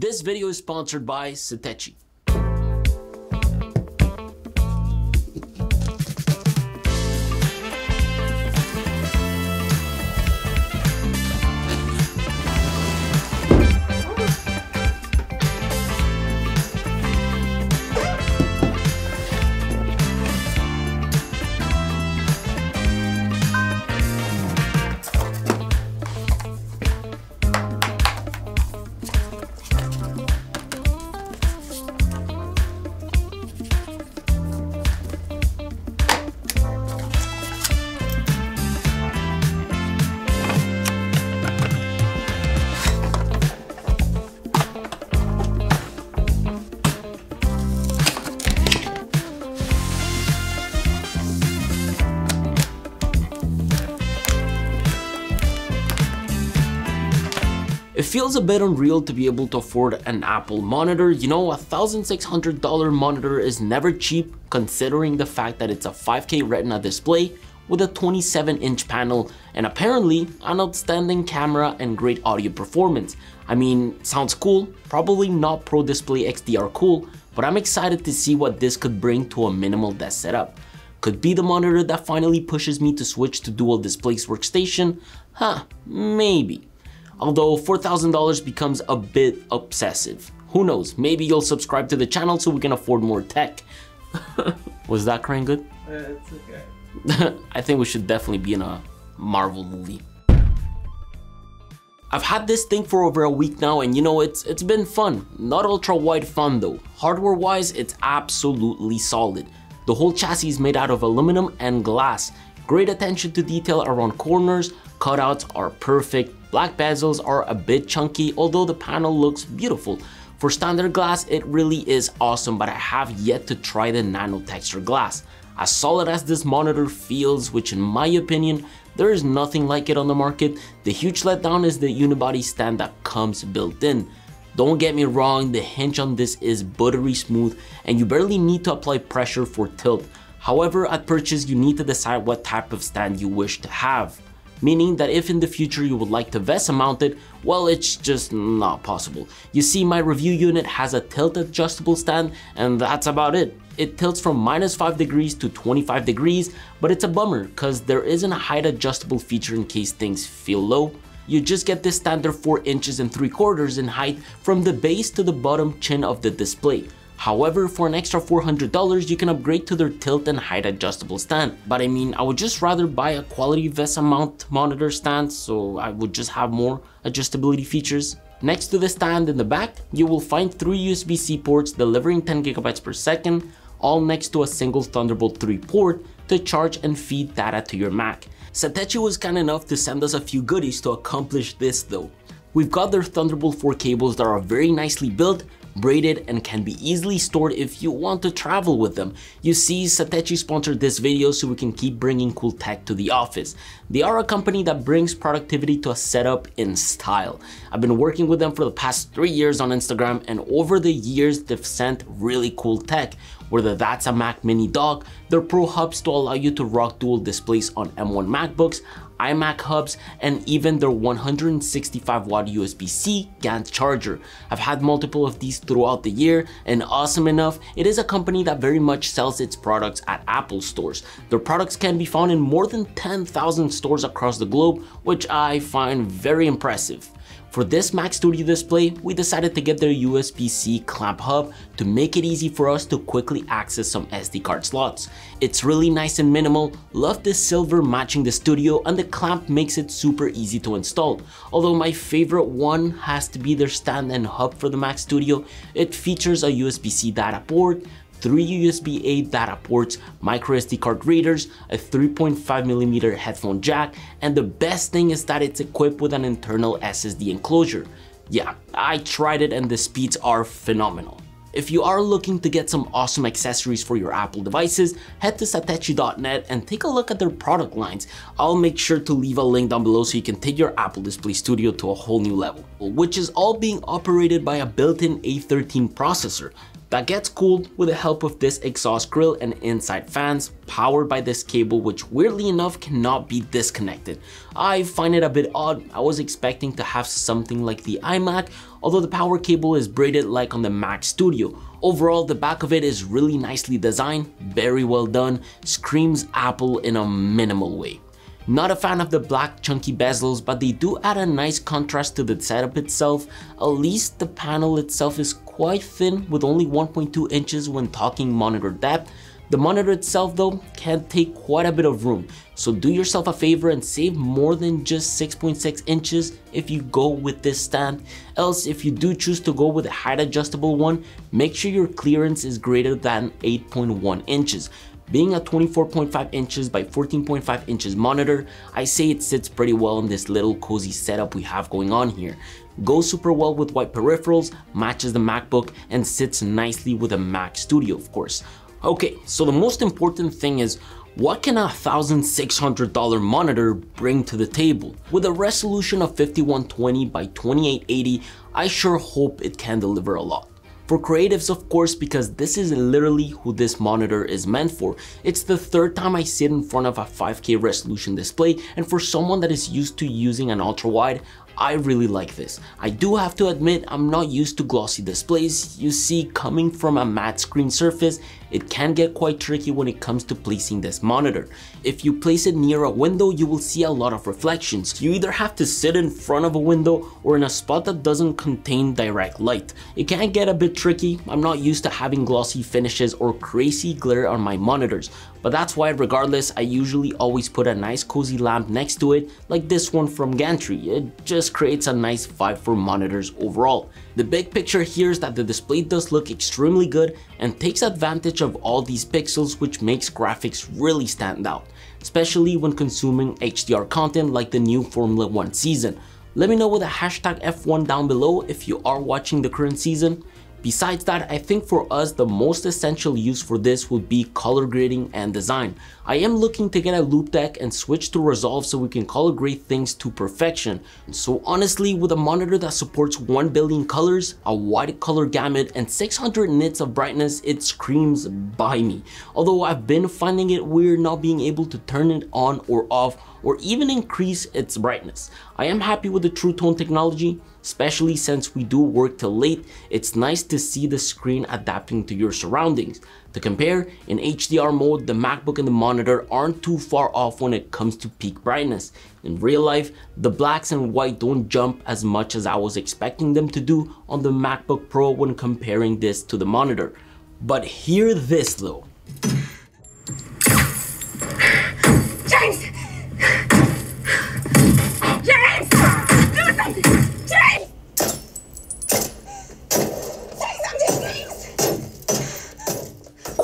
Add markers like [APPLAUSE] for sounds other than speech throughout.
This video is sponsored by Satechi. It feels a bit unreal to be able to afford an Apple monitor. You know, a $1,600 monitor is never cheap considering the fact that it's a 5K Retina display with a 27 inch panel and apparently an outstanding camera and great audio performance. I mean, sounds cool, probably not Pro Display XDR cool, but I'm excited to see what this could bring to a minimal desk setup. Could be the monitor that finally pushes me to switch to dual displays workstation? Huh, maybe although $4,000 becomes a bit obsessive. Who knows, maybe you'll subscribe to the channel so we can afford more tech. [LAUGHS] Was that crying good? Uh, it's okay. [LAUGHS] I think we should definitely be in a Marvel movie. I've had this thing for over a week now and you know it's it's been fun. Not ultra wide fun though. Hardware wise it's absolutely solid. The whole chassis is made out of aluminum and glass. Great attention to detail around corners, cutouts are perfect, Black bezels are a bit chunky, although the panel looks beautiful. For standard glass, it really is awesome, but I have yet to try the nano texture glass. As solid as this monitor feels, which in my opinion, there is nothing like it on the market, the huge letdown is the unibody stand that comes built in. Don't get me wrong, the hinge on this is buttery smooth and you barely need to apply pressure for tilt. However, at purchase, you need to decide what type of stand you wish to have meaning that if in the future you would like to VESA mount it, well it's just not possible. You see my review unit has a tilt adjustable stand and that's about it. It tilts from minus 5 degrees to 25 degrees, but it's a bummer cause there isn't a height adjustable feature in case things feel low. You just get this standard 4 inches and 3 quarters in height from the base to the bottom chin of the display. However, for an extra $400, you can upgrade to their tilt and height adjustable stand. But I mean, I would just rather buy a quality VESA mount monitor stand, so I would just have more adjustability features. Next to the stand in the back, you will find three USB-C ports delivering 10 gigabytes per second, all next to a single Thunderbolt 3 port to charge and feed data to your Mac. Satechi was kind enough to send us a few goodies to accomplish this though. We've got their Thunderbolt 4 cables that are very nicely built braided and can be easily stored if you want to travel with them. You see, Satechi sponsored this video so we can keep bringing cool tech to the office. They are a company that brings productivity to a setup in style. I've been working with them for the past three years on Instagram and over the years they've sent really cool tech. Whether that's a Mac mini dock, their Pro hubs to allow you to rock dual displays on M1 MacBooks, iMac hubs, and even their 165 watt USB-C GaN charger. I've had multiple of these throughout the year and awesome enough, it is a company that very much sells its products at Apple stores. Their products can be found in more than 10,000 stores across the globe, which I find very impressive. For this Mac Studio display, we decided to get their USB-C clamp hub to make it easy for us to quickly access some SD card slots. It's really nice and minimal, love the silver matching the studio and the clamp makes it super easy to install. Although my favorite one has to be their stand and hub for the Mac Studio, it features a USB-C data port, three USB-A data ports, micro SD card readers, a 3.5mm headphone jack, and the best thing is that it's equipped with an internal SSD enclosure. Yeah, I tried it and the speeds are phenomenal. If you are looking to get some awesome accessories for your Apple devices, head to satechi.net and take a look at their product lines. I'll make sure to leave a link down below so you can take your Apple Display Studio to a whole new level, which is all being operated by a built-in A13 processor that gets cooled with the help of this exhaust grill and inside fans powered by this cable which weirdly enough cannot be disconnected. I find it a bit odd, I was expecting to have something like the iMac although the power cable is braided like on the Mac Studio. Overall, the back of it is really nicely designed, very well done, screams Apple in a minimal way. Not a fan of the black chunky bezels, but they do add a nice contrast to the setup itself. At least the panel itself is quite thin with only 1.2 inches when talking monitor depth. The monitor itself though can take quite a bit of room, so do yourself a favor and save more than just 6.6 inches if you go with this stand. Else if you do choose to go with a height adjustable one, make sure your clearance is greater than 8.1 inches. Being a 24.5 inches by 14.5 inches monitor, I say it sits pretty well in this little cozy setup we have going on here. Goes super well with white peripherals, matches the MacBook, and sits nicely with a Mac Studio of course. Okay, so the most important thing is what can a $1,600 monitor bring to the table? With a resolution of 5120 by 2880, I sure hope it can deliver a lot. For creatives of course because this is literally who this monitor is meant for. It's the third time I sit in front of a 5K resolution display and for someone that is used to using an ultra wide, I really like this. I do have to admit I'm not used to glossy displays. You see, coming from a matte screen surface, it can get quite tricky when it comes to placing this monitor. If you place it near a window, you will see a lot of reflections. You either have to sit in front of a window or in a spot that doesn't contain direct light. It can get a bit tricky. I'm not used to having glossy finishes or crazy glare on my monitors, but that's why regardless, I usually always put a nice cozy lamp next to it, like this one from Gantri. It just creates a nice vibe for monitors overall. The big picture here is that the display does look extremely good and takes advantage of all these pixels which makes graphics really stand out, especially when consuming HDR content like the new Formula 1 season. Let me know with a hashtag F1 down below if you are watching the current season Besides that, I think for us the most essential use for this would be color grading and design. I am looking to get a Loupedeck and switch to Resolve so we can color grade things to perfection. So honestly, with a monitor that supports 1 billion colors, a wide color gamut, and 600 nits of brightness, it screams by me. Although I've been finding it weird not being able to turn it on or off or even increase its brightness. I am happy with the True Tone technology, especially since we do work till late, it's nice to see the screen adapting to your surroundings. To compare, in HDR mode, the MacBook and the monitor aren't too far off when it comes to peak brightness. In real life, the blacks and white don't jump as much as I was expecting them to do on the MacBook Pro when comparing this to the monitor. But hear this though.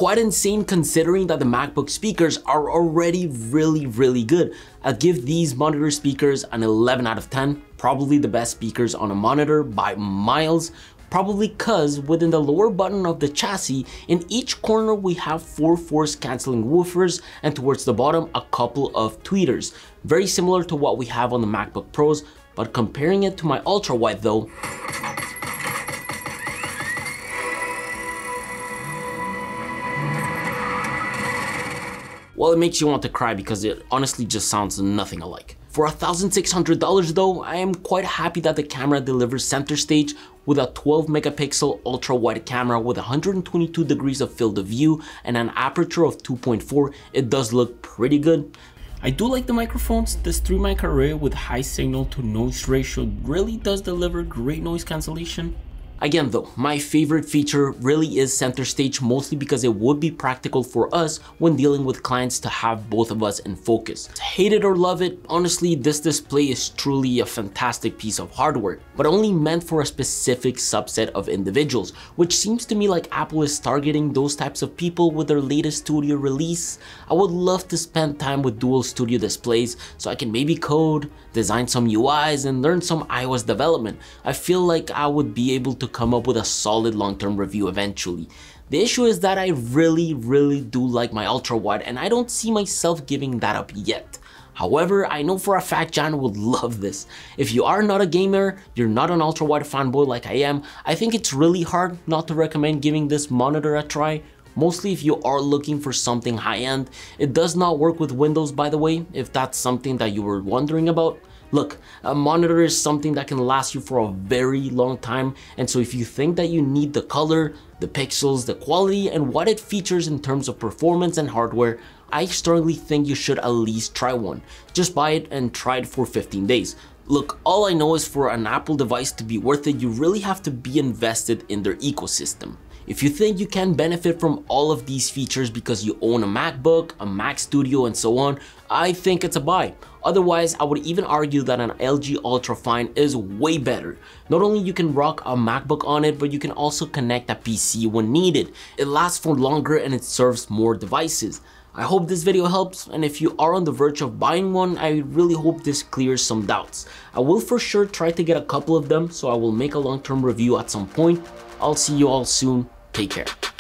Quite insane considering that the MacBook speakers are already really, really good. I'd give these monitor speakers an 11 out of 10, probably the best speakers on a monitor by miles, probably cause within the lower button of the chassis, in each corner we have four force cancelling woofers and towards the bottom a couple of tweeters. Very similar to what we have on the MacBook Pros, but comparing it to my ultra wide though, Well, it makes you want to cry because it honestly just sounds nothing alike. For $1,600 though, I am quite happy that the camera delivers center stage with a 12 megapixel ultra wide camera with 122 degrees of field of view and an aperture of 2.4. It does look pretty good. I do like the microphones. This 3 mic array with high signal to noise ratio really does deliver great noise cancellation. Again though, my favorite feature really is center stage mostly because it would be practical for us when dealing with clients to have both of us in focus. Hate it or love it, honestly this display is truly a fantastic piece of hardware, but only meant for a specific subset of individuals, which seems to me like Apple is targeting those types of people with their latest studio release. I would love to spend time with dual studio displays so I can maybe code, design some UIs, and learn some iOS development. I feel like I would be able to come up with a solid long-term review eventually. The issue is that I really, really do like my ultra wide and I don't see myself giving that up yet. However, I know for a fact John would [LAUGHS] love this. If you are not a gamer, you're not an ultra wide fanboy like I am, I think it's really hard not to recommend giving this monitor a try. Mostly if you are looking for something high end. It does not work with Windows by the way, if that's something that you were wondering about. Look, a monitor is something that can last you for a very long time and so if you think that you need the color, the pixels, the quality, and what it features in terms of performance and hardware, I strongly think you should at least try one. Just buy it and try it for 15 days. Look, all I know is for an Apple device to be worth it, you really have to be invested in their ecosystem. If you think you can benefit from all of these features because you own a MacBook, a Mac Studio, and so on, I think it's a buy. Otherwise, I would even argue that an LG Ultrafine is way better. Not only you can rock a MacBook on it, but you can also connect a PC when needed. It lasts for longer and it serves more devices. I hope this video helps and if you are on the verge of buying one, I really hope this clears some doubts. I will for sure try to get a couple of them so I will make a long-term review at some point. I'll see you all soon. Take care.